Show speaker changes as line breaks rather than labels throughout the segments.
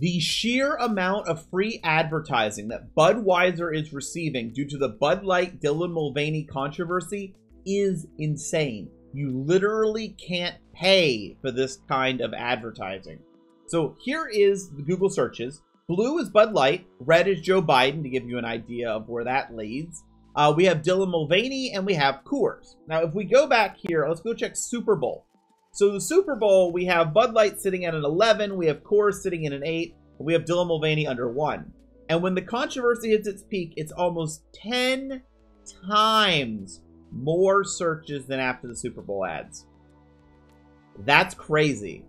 The sheer amount of free advertising that Budweiser is receiving due to the Bud Light Dylan Mulvaney controversy is insane. You literally can't pay for this kind of advertising. So here is the Google searches. Blue is Bud Light, red is Joe Biden, to give you an idea of where that leads. Uh, we have Dylan Mulvaney, and we have Coors. Now, if we go back here, let's go check Super Bowl. So the Super Bowl, we have Bud Light sitting at an 11, we have Coors sitting in an 8, we have Dylan Mulvaney under 1. And when the controversy hits its peak, it's almost 10 times more searches than after the Super Bowl ads. That's crazy.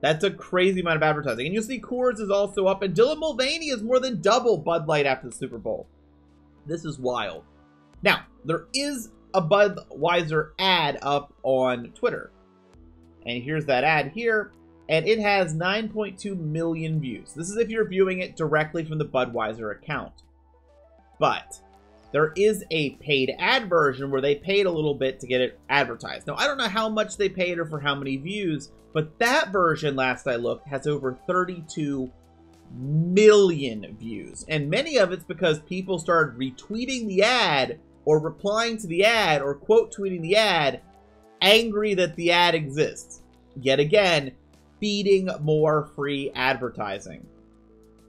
That's a crazy amount of advertising. And you'll see Coors is also up, and Dylan Mulvaney is more than double Bud Light after the Super Bowl. This is wild. Now, there is a Budweiser ad up on Twitter. And here's that ad here. And it has 9.2 million views. This is if you're viewing it directly from the Budweiser account. But there is a paid ad version where they paid a little bit to get it advertised. Now, I don't know how much they paid or for how many views, but that version, last I looked, has over 32 million views. And many of it's because people started retweeting the ad or replying to the ad or quote tweeting the ad angry that the ad exists. Yet again, feeding more free advertising.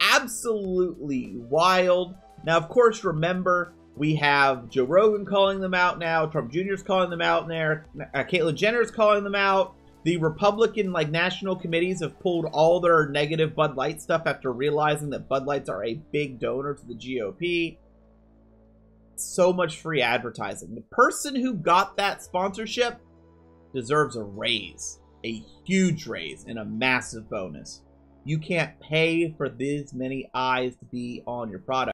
Absolutely wild. Now, of course, remember, we have Joe Rogan calling them out now. Trump Jr. is calling them out there. Uh, Caitlyn Jenner is calling them out. The Republican like national committees have pulled all their negative Bud Light stuff after realizing that Bud Lights are a big donor to the GOP. So much free advertising. The person who got that sponsorship deserves a raise, a huge raise, and a massive bonus. You can't pay for this many eyes to be on your product.